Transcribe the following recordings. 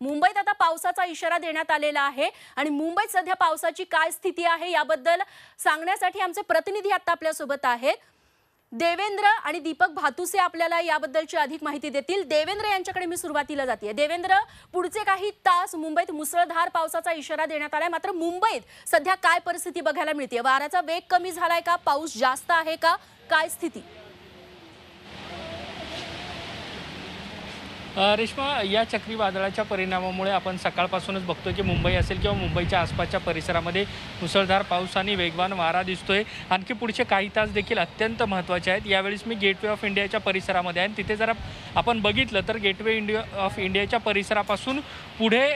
मुंबईत आता पावसाचा इशारा देण्यात आलेला आहे. आणि मुंबईत सध्या पावसाची काय स्थिती आहे याबद्दल सांगण्यासाठी आमचे प्रतिनिधी आता आपल्यासोबत आहेत. देवेंद्र आणि दीपक भातुसे आपल्याला याबद्दलची अधिक माहिती देतील. देवेंद्र यांच्याकडे मी सुरुवातीला जाते देवेंद्र पुढचे काही तास मुंबईत मुसळधार पावसाचा इशारा देण्यात आलाय. मात्र मुंबईत सध्या काय परिस्थिती बघायला मिळते वाऱ्याचा वेग कमी झालाय का? पाऊस जास्त आहे का? काय स्थिती? रेश्मा या चक्रीवादळाच्या परिणामामुळे आपण सकाळपासूनच बघतोय की मुंबई असेल किंवा मुंबईच्या आसपासच्या परिसरामध्ये मुसळधार पाऊस आणि वेगवान वारा दिसतोय. आणखी पुढचे काही तास देखील अत्यंत महत्त्वाचे आहेत. यावेळेस मी गेटवे ऑफ इंडियाच्या परिसरामध्ये आहे. आणि तिथे जरा आपण बघितलं तर गेटवे इंडिया ऑफ इंडियाच्या परिसरापासून पुढे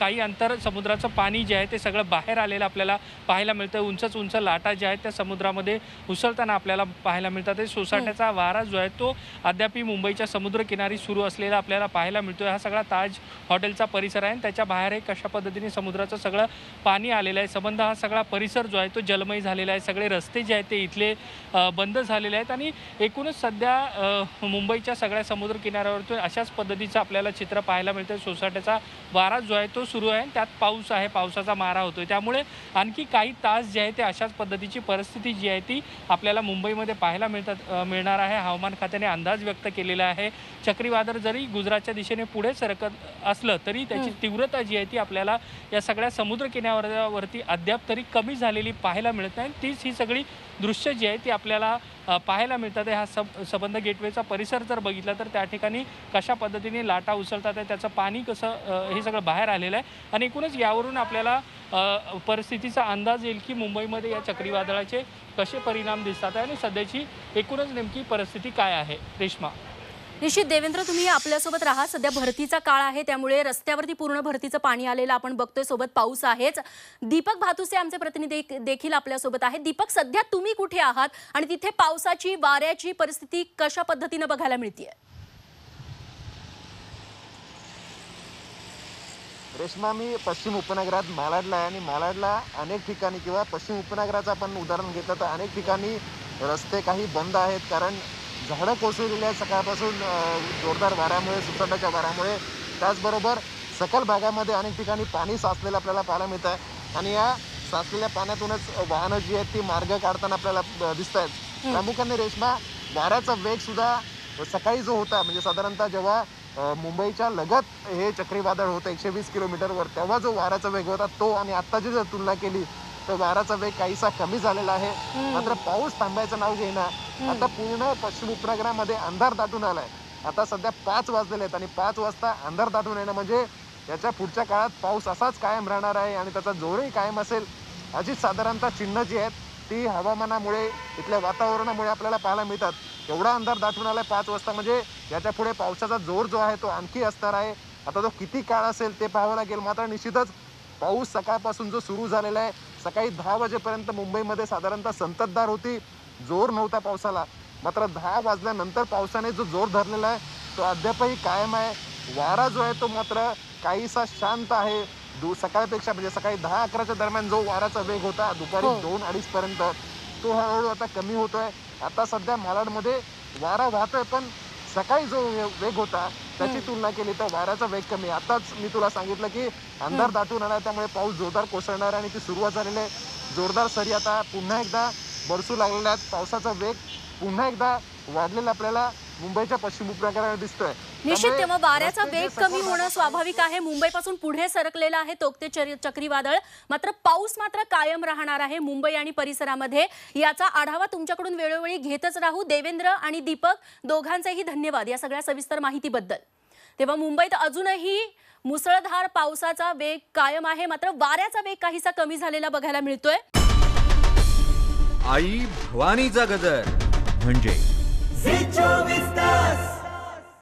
काही अंतर समुद्राचं पाणी जे आहे ते सगळं बाहेर आलेलं आपल्याला पाहायला मिळतं उंचच उंच लाटा ज्या आहेत त्या समुद्रामध्ये उसळताना आपल्याला पाहायला मिळतात. ते सोसाट्याचा वारा जो आहे तो अद्यापही मुंबईच्या समुद्रकिनारी सुरू असलेला आपल्याला पाहायला मिळतोय. हा सगळा ताज हॉटेलचा परिसर आहे आणि त्याच्या बाहेरही कशा पद्धतीने समुद्राचं सगळं पाणी आलेलं आहे. संबंध हा सगळा परिसर जो आहे तो जलमय झालेला आहे. सगळे रस्ते जे आहेत ते इथले बंद झालेले आहेत आणि एकूणच सध्या मुंबईच्या सगळ्या समुद्र किनाऱ्यावरती अशाच पद्धतीचं आपल्याला चित्र पाहायला मिळतं सोसाट्याचा वारा जो आहे तो सुरू आहे आणि त्यात पाऊस आहे. पावसाचा मारा होतोय. त्यामुळे आणखी काही तास जे आहे ते अशाच पद्धतीची परिस्थिती जी आहे ती आपल्याला मुंबईमध्ये पाहायला मिळतात मिळणार आहे. हवामान खात्याने अंदाज व्यक्त केलेला आहे. चक्रीवादळ जरी गुजरातच्या दिशेने पुढे सरकत असलं तरी त्याची तीव्रता जी आहे ती आपल्याला या सगळ्या समुद्र किनाऱ्यावरती अद्याप तरी कमी झालेली पाहायला मिळत नाही. तीच ही सगळी दृश्य जी आहे ती आपल्याला पाहायला मिळतात. हा सब सबंध गेटवेचा परिसर जर बघितला तर त्या ठिकाणी कशा पद्धतीने लाटा उसळतात आहे त्याचं पाणी कसं हे सगळं बाहेर आलेलं आहे. आणि एकूणच यावरून आपल्याला परिस्थितीचा अंदाज येईल की मुंबईमध्ये या चक्रीवादळाचे कसे परिणाम दिसतात आहे आणि सध्याची एकूणच नेमकी परिस्थिती काय आहे. रेश्मा. निश्चित देवेंद्र तुम्ही आपल्यासोबत राहा. सध्या भरतीचा काळ आहे त्यामुळे रस्त्यावरती पूर्ण भरतीचं पाणी आलेलं आपण बघतोय. सोबत पाऊस आहेच. दीपक भातुसे आमचे प्रतिनिधी देखील आपल्यासोबत आहेत. दीपक सध्या तुम्ही कुठे आहात आणि तिथे पावसाची वाऱ्याची परिस्थिती कशा पद्धतीनं बघायला मिळतीये? रेश्मा मी पश्चिम उपनगरात मालाडला आहे आणि मालाडला अनेक ठिकाणी किंवा पश्चिम उपनगराचं आपण उदाहरण घेतलं तर अनेक ठिकाणी रस्ते काही बंद आहेत. कारण झाडं कोसळलेली आहेत. सकाळपासून जोरदार वाऱ्यामुळे सुसटाच्या वाऱ्यामुळे. त्याचबरोबर सकल भागामध्ये अनेक ठिकाणी पाणी साचलेलं आपल्याला पाहायला मिळत आहे आणि या साचलेल्या पाण्यातूनच वाहनं जी आहेत ती मार्ग काढताना आपल्याला दिसत आहेत प्रामुख्याने रेश्मा वाऱ्याचा वेग सुद्धा सकाळी जो होता म्हणजे साधारणतः जेव्हा मुंबईच्या लगत हे चक्रीवादळ होतं एकशे वीस किलोमीटरवर तेव्हा जो वाऱ्याचा वेग होता तो आणि आत्ताची जर तुलना केली तर वाऱ्याचा वेग काहीसा कमी झालेला आहे. मात्र पाऊस थांबायचं नाव घेईना. आता पूर्ण पश्चिम उपनगरामध्ये अंधार दाटून आलाय. आता सध्या पाच वाजलेले आहेत आणि पाच वाजता अंधार दाटून येणं म्हणजे याच्या पुढच्या काळात पाऊस असाच कायम राहणार आहे आणि त्याचा जोरही कायम असेल. अशी साधारणतः चिन्ह जी आहेत ती हवामानामुळे इथल्या वातावरणामुळे आपल्याला पाहायला मिळतात. एवढा अंधार दाटून आलाय पाच वाजता म्हणजे याच्यापुढे पावसाचा जोर जो आहे तो आणखी असणार आहे. आता तो किती काळ असेल ते पाहावं लागेल. मात्र निश्चितच पाऊस सकाळपासून जो सुरू झालेला आहे सकाळी दहा वाजेपर्यंत मुंबईमध्ये साधारणतः संततधार होती. जोर नव्हता पावसाला. मात्र दहा वाजल्यानंतर पावसाने जो जोर धरलेला आहे तो अद्यापही कायम आहे. वारा जो आहे तो मात्र काहीसा शांत आहे. दु सकाळपेक्षा म्हणजे सकाळी दहा अकराच्या दरम्यान जो वाऱ्याचा वेग होता दुपारी हो. दोन अडीच पर्यंत तो हळूहळू आता कमी होतोय. आता सध्या मालाडमध्ये वारा वाहतोय पण सकाळी जो वेग होता त्याची तुलना केली तर वाऱ्याचा वेग कमी. आताच मी तुला सांगितलं की अंधार दाटून आला त्यामुळे पाऊस जोरदार कोसळणार आहे आणि ती सुरुवात झालेली आहे. जोरदार सरी आता पुन्हा एकदा बरसू लागलेल्या आहेत. पावसाचा वेग पुन्हा एकदा वाढलेला आपल्याला मुंबईच्या पश्चिम उपनगरात दिसतोय. निश्चित तेव्हा वाऱ्याचा वेग कमी होणं स्वाभाविक आहे. मुंबईपासून पुढे सरकलेलं आहे तोक्ते चक्रीवादळ. मात्र पाऊस मात्र कायम राहणार आहे मुंबई आणि परिसरामध्ये. याचा आढावा तुमच्याकडून वेळोवेळी घेतच राहू. देवेंद्र आणि दीपक दोघांचेही धन्यवाद या सगळ्या सविस्तर माहितीबद्दल. तेव्हा मुंबईत अजूनही मुसळधार पावसाचा वेग कायम आहे. मात्र वाऱ्याचा वेग काहीसा कमी झालेला बघायला मिळतोय. आई भवानीचा गजर. म्हणजे? झी चोवीस तास.